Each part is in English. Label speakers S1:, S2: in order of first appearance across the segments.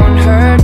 S1: don't hurt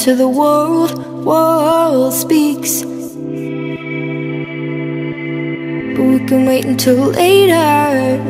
S1: to the world, world speaks. But we can wait until later.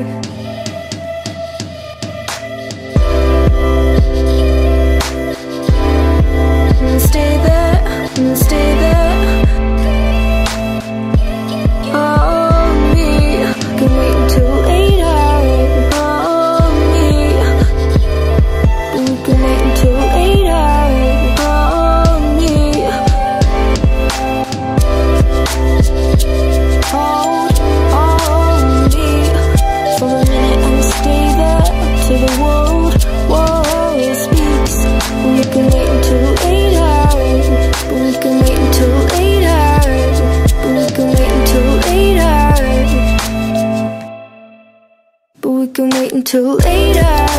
S1: until later.